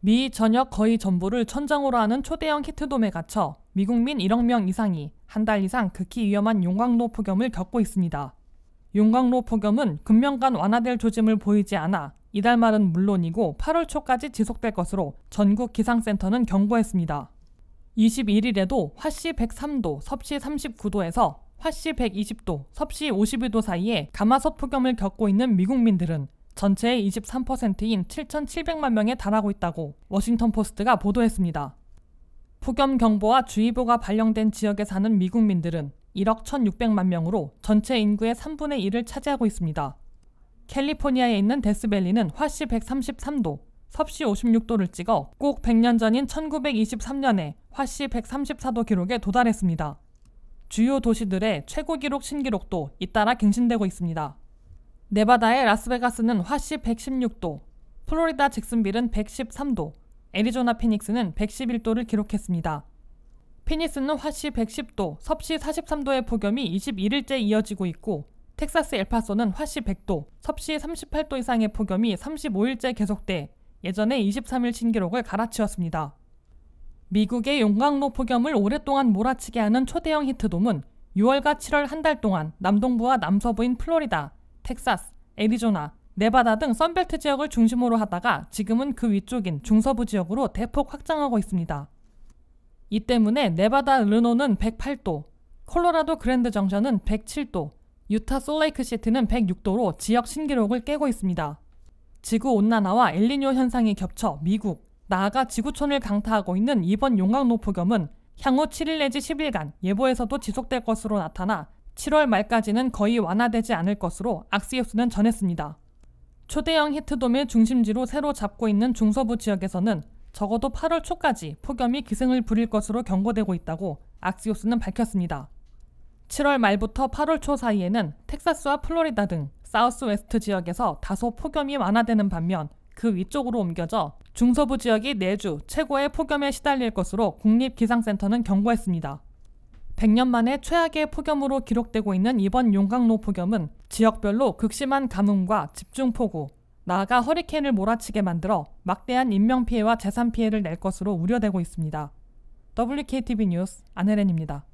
미 전역 거의 전부를 천장으로 하는 초대형 히트돔에 갇혀 미국민 1억 명 이상이 한 달 이상 극히 위험한 용광로 폭염을 겪고 있습니다. 용광로 폭염은 금년간 완화될 조짐을 보이지 않아 이달 말은 물론이고 8월 초까지 지속될 것으로 전국 기상센터는 경고했습니다. 21일에도 화씨 103도, 섭씨 39도에서 화씨 120도, 섭씨 52도 사이에 가마솥 폭염을 겪고 있는 미국민들은 전체의 23%인 7,700만 명에 달하고 있다고 워싱턴 포스트가 보도했습니다. 폭염 경보와 주의보가 발령된 지역에 사는 미국민들은 1억 1,600만 명으로 전체 인구의 3분의 1을 차지하고 있습니다. 캘리포니아에 있는 데스밸리는 화씨 133도, 섭씨 56도를 찍어 꼭 100년 전인 1923년에 화씨 134도 기록에 도달했습니다. 주요 도시들의 최고 기록 신기록도 잇따라 갱신되고 있습니다. 네바다의 라스베가스는 화씨 116도, 플로리다 잭슨빌은 113도, 애리조나 피닉스는 111도를 기록했습니다. 피니스는 화씨 110도, 섭씨 43도의 폭염이 21일째 이어지고 있고 텍사스 엘파소는 화씨 100도, 섭씨 38도 이상의 폭염이 35일째 계속돼 예전의 23일 신기록을 갈아치웠습니다. 미국의 용광로 폭염을 오랫동안 몰아치게 하는 초대형 히트돔은 6월과 7월 한 달 동안 남동부와 남서부인 플로리다, 텍사스, 애리조나, 네바다 등 선벨트 지역을 중심으로 하다가 지금은 그 위쪽인 중서부 지역으로 대폭 확장하고 있습니다. 이 때문에 네바다 르노는 108도, 콜로라도 그랜드 정션은 107도, 유타 솔레이크 시티는 106도로 지역 신기록을 깨고 있습니다. 지구 온난화와 엘리뇨 현상이 겹쳐 미국, 나아가 지구촌을 강타하고 있는 이번 용광로 폭염은 향후 7일 내지 10일간 예보에서도 지속될 것으로 나타나 7월 말까지는 거의 완화되지 않을 것으로 악시오스는 전했습니다. 초대형 히트돔의 중심지로 새로 잡고 있는 중서부 지역에서는 적어도 8월 초까지 폭염이 기승을 부릴 것으로 경고되고 있다고 악시오스는 밝혔습니다. 7월 말부터 8월 초 사이에는 텍사스와 플로리다 등 South West 지역에서 다소 폭염이 완화되는 반면 그 위쪽으로 옮겨져 중서부 지역이 내주 최고의 폭염에 시달릴 것으로 국립기상센터는 경고했습니다. 100년 만에 최악의 폭염으로 기록되고 있는 이번 용광로 폭염은 지역별로 극심한 가뭄과 집중 폭우, 나아가 허리케인을 몰아치게 만들어 막대한 인명 피해와 재산 피해를 낼 것으로 우려되고 있습니다. WKTV 뉴스 안혜렌입니다.